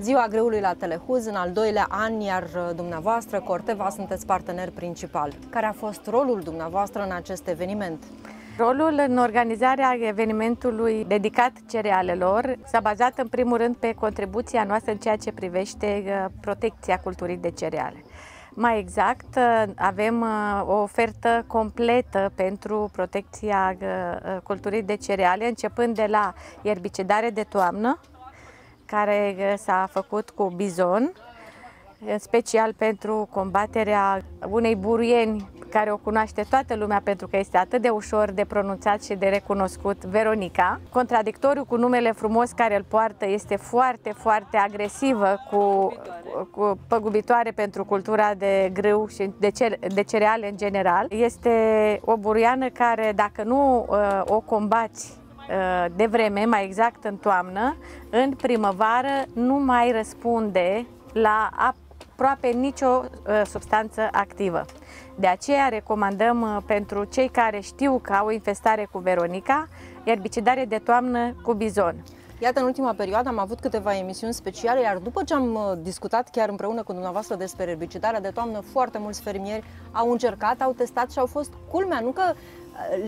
Ziua Greului la Telehuz în al doilea an, iar uh, dumneavoastră, Corteva, sunteți partener principal. Care a fost rolul dumneavoastră în acest eveniment? Rolul în organizarea evenimentului dedicat cerealelor s-a bazat în primul rând pe contribuția noastră în ceea ce privește uh, protecția culturii de cereale. Mai exact, uh, avem uh, o ofertă completă pentru protecția culturii de cereale, începând de la ierbicidare de toamnă, care s-a făcut cu bizon, în special pentru combaterea unei buruieni care o cunoaște toată lumea pentru că este atât de ușor de pronunțat și de recunoscut, Veronica. Contradictoriu cu numele frumos care îl poartă, este foarte, foarte agresivă cu, cu păgubitoare pentru cultura de grâu și de, cere, de cereale în general. Este o buruiană care, dacă nu uh, o combați uh, de vreme, mai exact în toamnă, în primăvară nu mai răspunde la aproape nicio uh, substanță activă. De aceea recomandăm uh, pentru cei care știu că au o infestare cu Veronica, erbicidare de toamnă cu bizon. Iată, în ultima perioadă am avut câteva emisiuni speciale, iar după ce am uh, discutat chiar împreună cu dumneavoastră despre erbicidarea de toamnă, foarte mulți fermieri au încercat, au testat și au fost culmea, nu că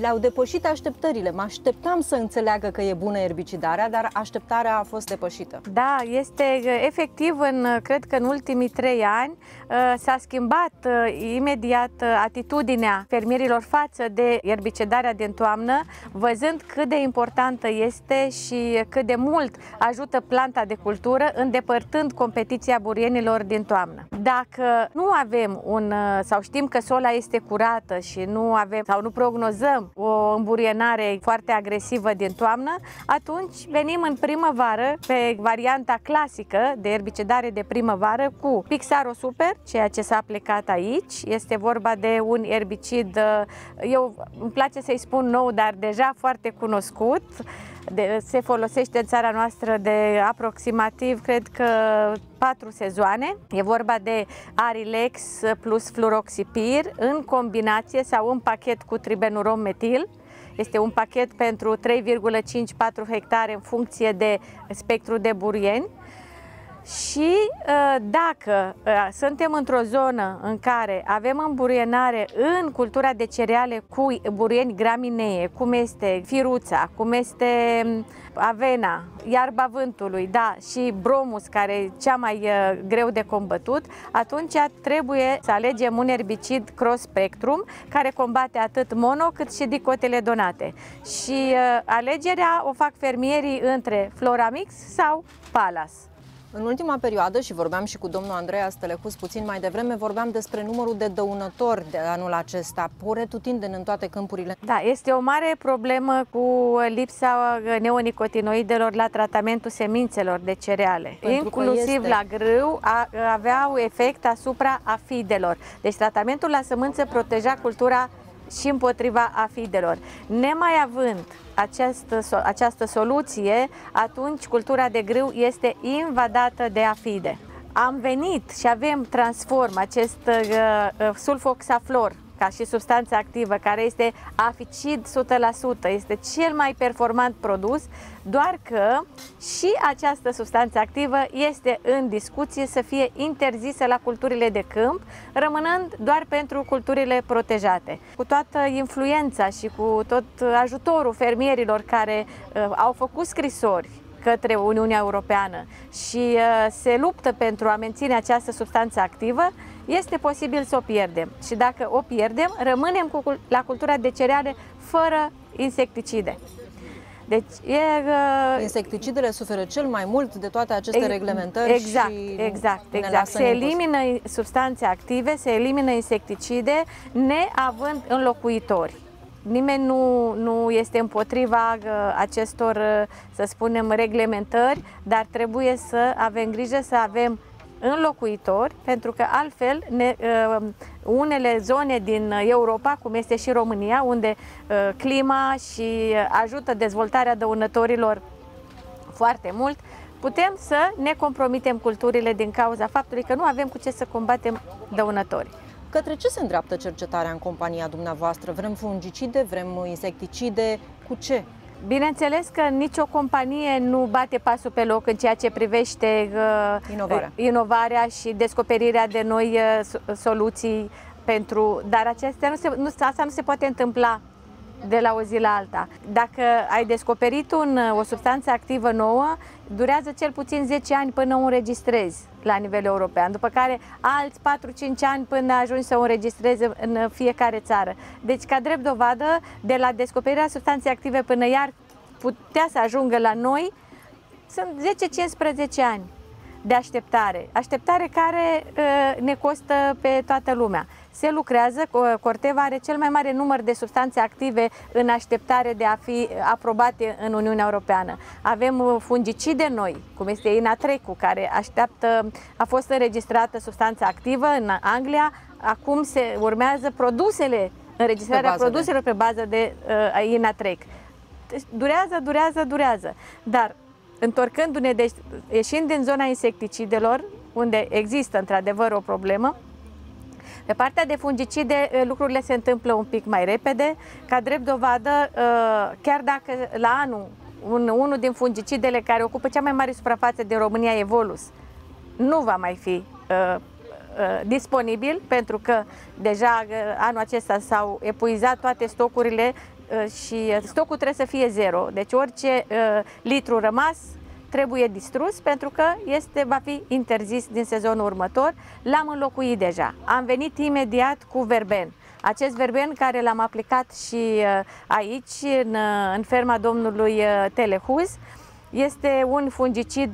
le-au depășit așteptările. Mă așteptam să înțeleagă că e bună erbicidarea, dar așteptarea a fost depășită. Da, este efectiv, în, cred că în ultimii trei ani uh, s-a schimbat uh, imediat uh, atitudinea fermierilor față de erbicidarea din toamnă, văzând cât de importantă este și cât de mult ajută planta de cultură, îndepărtând competiția burienilor din toamnă. Dacă nu avem un, sau știm că sola este curată și nu avem, sau nu prognozăm cauzăm o îmburienare foarte agresivă din toamnă, atunci venim în primăvară pe varianta clasică de erbicidare de primăvară cu Pixaro Super, ceea ce s-a aplicat aici. Este vorba de un erbicid, eu îmi place să-i spun nou, dar deja foarte cunoscut, de, se folosește în țara noastră de aproximativ, cred că, patru sezoane. E vorba de Arilex plus fluroxipir în combinație sau în pachet cu tribenurom metil. Este un pachet pentru 3,5-4 hectare în funcție de spectru de burieni și uh, dacă uh, suntem într-o zonă în care avem îmburienare în cultura de cereale cu burieni graminee, cum este firuța, cum este um, avena, iarba vântului, da, și bromus, care e cea mai uh, greu de combătut, atunci trebuie să alegem un erbicid cross-spectrum care combate atât mono cât și dicotele donate. Și alegerea o fac fermierii între Floramix sau Palas. În ultima perioadă, și vorbeam și cu domnul Andreea Stelehus puțin mai devreme, vorbeam despre numărul de dăunători de anul acesta, poretutindeni în toate câmpurile. Da, este o mare problemă cu lipsa neonicotinoidelor la tratamentul semințelor de cereale. Pentru Inclusiv este... la grâu a, aveau efect asupra afidelor. Deci tratamentul la sămânță proteja cultura și împotriva afidelor. Nemai având această, această soluție, atunci cultura de grâu este invadată de afide. Am venit și avem transform acest uh, uh sulfoxaflor ca și substanță activă, care este aficid 100%, este cel mai performant produs, doar că și această substanță activă este în discuție să fie interzisă la culturile de câmp, rămânând doar pentru culturile protejate. Cu toată influența și cu tot ajutorul fermierilor care uh, au făcut scrisori către Uniunea Europeană și uh, se luptă pentru a menține această substanță activă, este posibil să o pierdem. Și dacă o pierdem, rămânem cu, la cultura de cereale fără insecticide. Deci e... Uh... Insecticidele suferă cel mai mult de toate aceste ex- reglementări Exact, și exact, exact. Se elimină substanțe active, se elimină insecticide, neavând înlocuitori. Nimeni nu, nu este împotriva uh, acestor, uh, să spunem, reglementări, dar trebuie să avem grijă să avem înlocuitori, pentru că altfel ne, uh, unele zone din Europa, cum este și România, unde uh, clima și ajută dezvoltarea dăunătorilor foarte mult, putem să ne compromitem culturile din cauza faptului că nu avem cu ce să combatem dăunătorii. Către ce se îndreaptă cercetarea în compania dumneavoastră? Vrem fungicide, vrem insecticide, cu ce? Bineînțeles că nicio companie nu bate pasul pe loc în ceea ce privește uh, inovarea, inovarea și descoperirea de noi uh, soluții pentru. Dar acestea nu se, nu, asta nu se poate întâmpla de la o zi la alta. Dacă ai descoperit un, o substanță activă nouă, durează cel puțin 10 ani până o înregistrezi la nivel european, după care alți 4-5 ani până ajungi să o înregistrezi în fiecare țară. Deci, ca drept dovadă, de la descoperirea substanței active până iar putea să ajungă la noi, sunt 10-15 ani de așteptare. Așteptare care uh, ne costă pe toată lumea se lucrează, Corteva are cel mai mare număr de substanțe active în așteptare de a fi aprobate în Uniunea Europeană. Avem uh, fungicide noi, cum este Inatrecu, care așteaptă, a fost înregistrată substanța activă în Anglia, acum se urmează produsele, înregistrarea pe produselor de. pe bază de uh, Inatrec. Deci, durează, durează, durează. Dar întorcându-ne, deci, ieșind din zona insecticidelor, unde există într-adevăr o problemă, pe partea de fungicide eh, lucrurile se întâmplă un pic mai repede. Ca drept dovadă, eh, chiar dacă la anul un, unul din fungicidele care ocupă cea mai mare suprafață din România, Evolus, nu va mai fi uh, uh, disponibil pentru că deja uh, anul acesta s-au epuizat toate stocurile și stocul trebuie să fie zero. Deci orice litru rămas trebuie distrus pentru că este, va fi interzis din sezonul următor. L-am înlocuit deja. Am venit imediat cu verben. Acest verben care l-am aplicat și uh, aici, în, uh, în ferma domnului uh, Telehuz, este un fungicid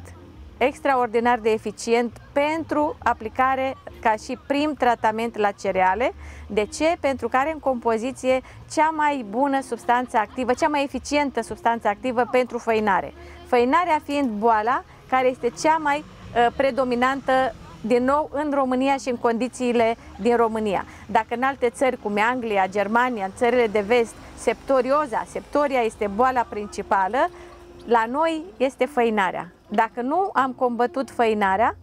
extraordinar de eficient pentru aplicare ca și prim tratament la cereale. De ce? Pentru că are în compoziție cea mai bună substanță activă, cea mai eficientă substanță activă pentru făinare. Făinarea fiind boala care este cea mai uh, predominantă din nou în România și în condițiile din România. Dacă în alte țări cum e Anglia, Germania, în țările de vest, septorioza, septoria este boala principală, la noi este făinarea. Dacă nu am combătut făinarea,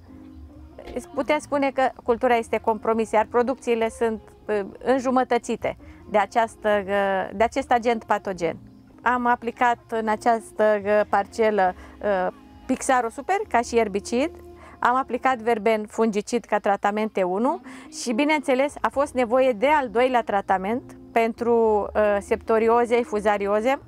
putem spune că cultura este compromisă, iar producțiile sunt uh, înjumătățite de, această, uh, de acest agent patogen. Am aplicat în această uh, parcelă Pixaro Super ca și erbicid, am aplicat verben fungicid ca tratament 1 și bineînțeles a fost nevoie de al doilea tratament pentru septorioze, fuzarioze,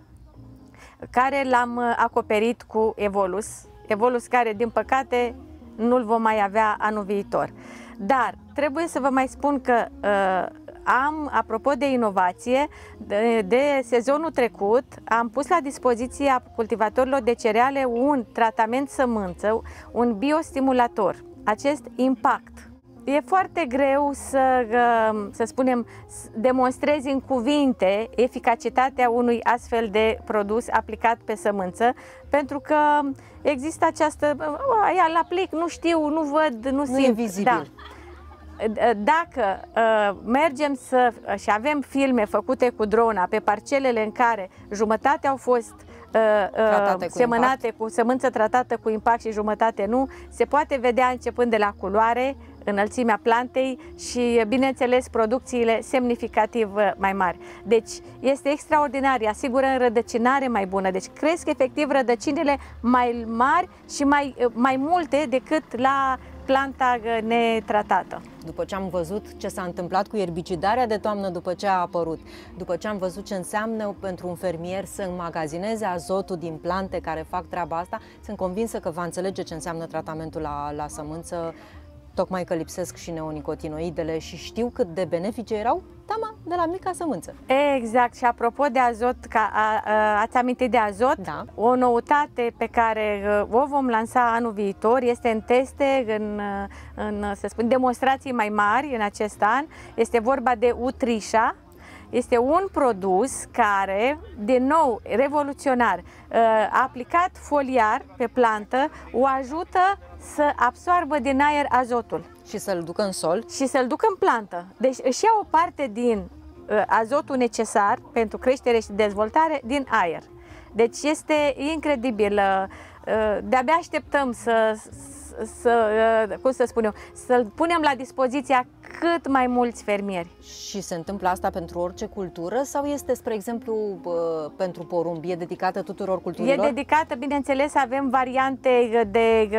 care l-am acoperit cu Evolus, Evolus care, din păcate, nu-l vom mai avea anul viitor. Dar trebuie să vă mai spun că uh, am, apropo de inovație, de, de sezonul trecut, am pus la dispoziția cultivatorilor de cereale un tratament sămânță, un biostimulator, acest impact E foarte greu să, să spunem, demonstrezi în cuvinte eficacitatea unui astfel de produs aplicat pe sămânță, pentru că există această, ia, la aplic, nu știu, nu văd, nu, nu simt. e vizibil. Da. Dacă uh, mergem să și avem filme făcute cu drona pe parcelele în care jumătate au fost uh, uh, semănate cu, cu sămânță tratată cu impact și jumătate nu, se poate vedea începând de la culoare, înălțimea plantei și, bineînțeles, producțiile semnificativ uh, mai mari. Deci este extraordinar, asigură înrădăcinare mai bună, deci cresc efectiv rădăcinile mai mari și mai, uh, mai multe decât la planta uh, netratată. După ce am văzut ce s-a întâmplat cu erbicidarea de toamnă după ce a apărut, după ce am văzut ce înseamnă pentru un fermier să înmagazineze azotul din plante care fac treaba asta, sunt convinsă că va înțelege ce înseamnă tratamentul la, la sămânță tocmai că lipsesc și neonicotinoidele și știu cât de benefice erau, tama de la mica sămânță. Exact, și apropo de azot, ca a, a, ați amintit de azot, da. o noutate pe care o vom lansa anul viitor este în teste, în, în să spun, demonstrații mai mari în acest an, este vorba de Utrișa, este un produs care, din nou, revoluționar, uh, aplicat foliar pe plantă, o ajută să absoarbă din aer azotul. Și să-l ducă în sol? Și să-l ducă în plantă. Deci își ia o parte din uh, azotul necesar pentru creștere și dezvoltare din aer. Deci este incredibil. Uh, de-abia așteptăm să, să, cum să spun eu, să-l punem la dispoziția cât mai mulți fermieri. Și se întâmplă asta pentru orice cultură sau este, spre exemplu, pentru porumb? E dedicată tuturor culturilor? E dedicată, bineînțeles, avem variante de,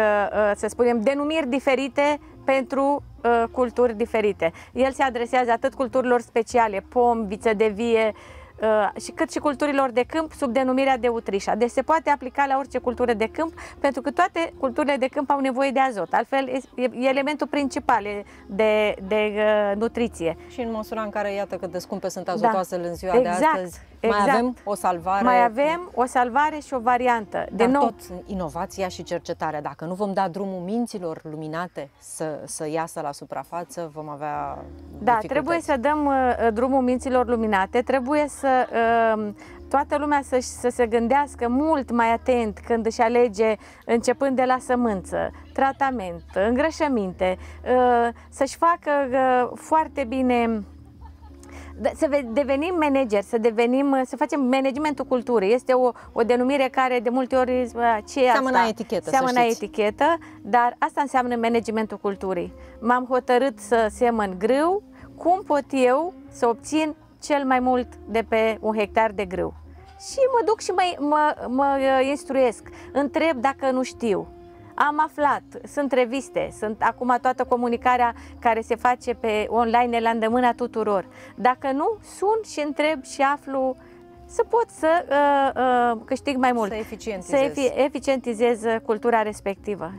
să spunem, denumiri diferite pentru uh, culturi diferite. El se adresează atât culturilor speciale, pom, viță de vie, Uh, și cât și culturilor de câmp sub denumirea de utrișa. Deci se poate aplica la orice cultură de câmp, pentru că toate culturile de câmp au nevoie de azot. Altfel, e elementul principal de, de uh, nutriție. Și în măsura în care, iată, că de scumpe sunt da. azotoasele da. în ziua exact. de astăzi, Exact. Mai avem o salvare. Mai avem o salvare și o variantă. De nou. tot inovația și cercetarea. Dacă nu vom da drumul minților luminate să, să iasă la suprafață, vom avea Da, trebuie să dăm uh, drumul minților luminate, trebuie să uh, toată lumea să, să se gândească mult mai atent când își alege, începând de la sămânță, tratament, îngrășăminte, uh, să-și facă uh, foarte bine da, să devenim manageri, să devenim, să facem managementul culturii. Este o, o denumire care de multe ori ce e Seamănă asta? etichetă, Seamănă etichetă, dar asta înseamnă managementul culturii. M-am hotărât să semăn grâu, cum pot eu să obțin cel mai mult de pe un hectar de grâu. Și mă duc și mă, mă, mă instruiesc, întreb dacă nu știu am aflat, sunt reviste, sunt acum toată comunicarea care se face pe online la îndemâna tuturor. Dacă nu, sun și întreb și aflu să pot să uh, uh, câștig mai mult. Să eficientizez. Să efi- eficientizez cultura respectivă.